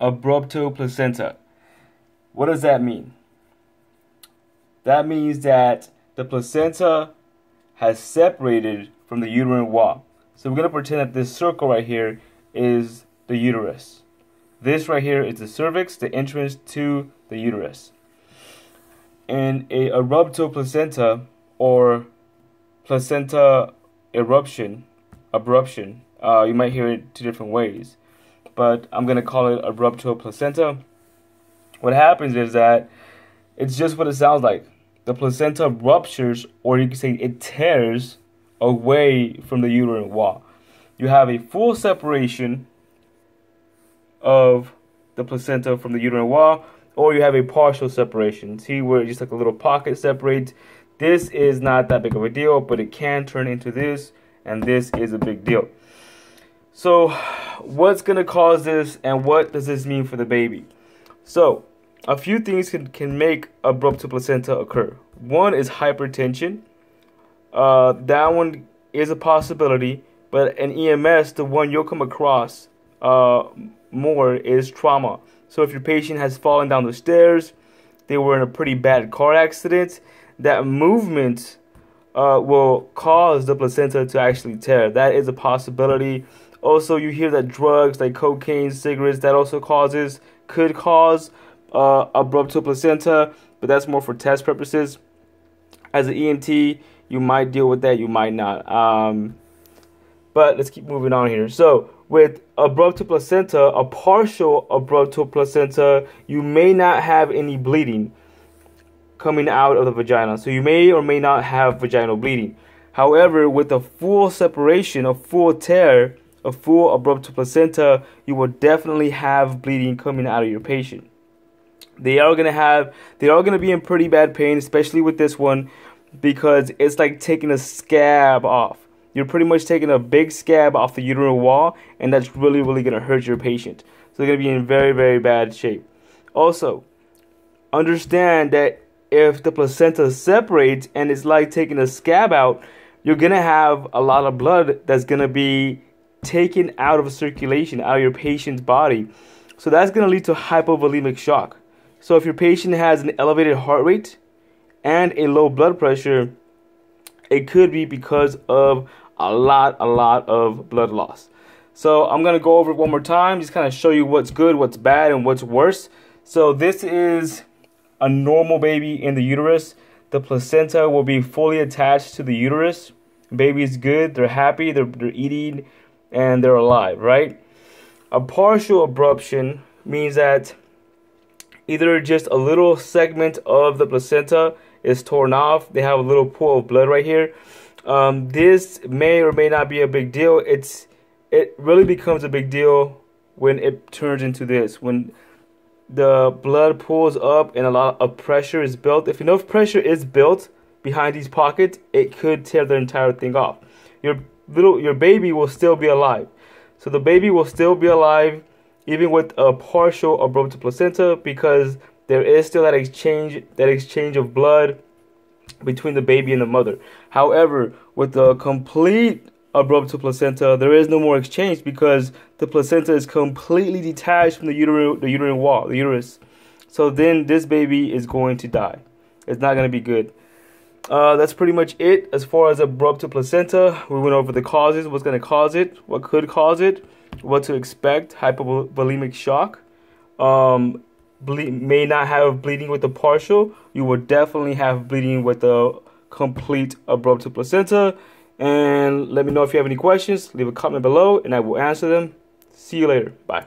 abrupto placenta. What does that mean? That means that the placenta has separated from the uterine wall. So we're going to pretend that this circle right here is the uterus. This right here is the cervix, the entrance to the uterus. And a abrupto placenta or placenta eruption, abruption, uh, you might hear it two different ways, but I'm going to call it abrupto placenta. What happens is that it's just what it sounds like. The placenta ruptures, or you can say it tears away from the uterine wall. You have a full separation of the placenta from the uterine wall, or you have a partial separation. See where just like a little pocket separates. This is not that big of a deal, but it can turn into this, and this is a big deal. So, what's going to cause this, and what does this mean for the baby? So, a few things can, can make abrupto placenta occur. One is hypertension. Uh, that one is a possibility, but an EMS, the one you'll come across uh, more, is trauma. So if your patient has fallen down the stairs, they were in a pretty bad car accident, that movement uh, will cause the placenta to actually tear. That is a possibility. Also, you hear that drugs like cocaine, cigarettes, that also causes, could cause uh, abrupto placenta, but that's more for test purposes. As an EMT, you might deal with that, you might not. Um, but let's keep moving on here. So, with abrupto placenta, a partial abrupto placenta, you may not have any bleeding coming out of the vagina. So, you may or may not have vaginal bleeding. However, with a full separation, a full tear, a full abrupto placenta, you will definitely have bleeding coming out of your patient. They are gonna have, they are gonna be in pretty bad pain, especially with this one, because it's like taking a scab off. You're pretty much taking a big scab off the uterine wall, and that's really, really gonna hurt your patient. So they're gonna be in very, very bad shape. Also, understand that if the placenta separates and it's like taking a scab out, you're gonna have a lot of blood that's gonna be taken out of circulation, out of your patient's body. So that's gonna lead to hypovolemic shock. So if your patient has an elevated heart rate and a low blood pressure, it could be because of a lot, a lot of blood loss. So I'm going to go over it one more time, just kind of show you what's good, what's bad, and what's worse. So this is a normal baby in the uterus. The placenta will be fully attached to the uterus. Baby is good, they're happy, they're, they're eating, and they're alive, right? A partial abruption means that either just a little segment of the placenta is torn off. They have a little pool of blood right here. Um, this may or may not be a big deal. It's it really becomes a big deal when it turns into this. When the blood pulls up and a lot of pressure is built. If enough pressure is built behind these pockets, it could tear the entire thing off. Your little your baby will still be alive. So the baby will still be alive even with a partial abrupto placenta because there is still that exchange that exchange of blood between the baby and the mother. However, with the complete abrupto placenta, there is no more exchange because the placenta is completely detached from the uterine the uterine wall, the uterus. So then this baby is going to die. It's not going to be good. Uh, that's pretty much it as far as abrupto placenta. We went over the causes, what's going to cause it, what could cause it what to expect hypovolemic shock. Um, ble- may not have bleeding with the partial. You will definitely have bleeding with the complete abrupto placenta. And let me know if you have any questions. Leave a comment below and i will answer them. See you later. Bye